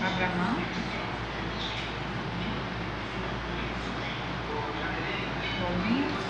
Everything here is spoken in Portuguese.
Abra a mão. Bolinho.